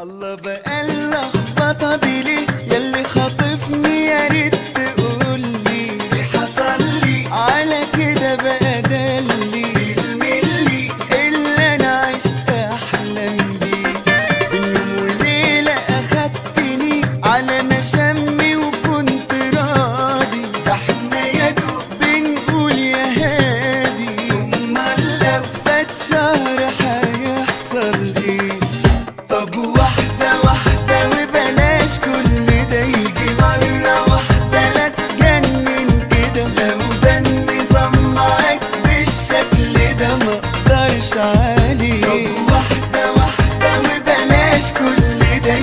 الله بقى اللخبطة دي ليه ياللي خاطفني يا ريت تقولي اللي حصل لي؟ على كده بقى دلي الملي اللي أنا عشت أحلم بيه. اليوم وليلة أخدتني على مقدرش عليه طب واحدة واحدة وبلاش كل ده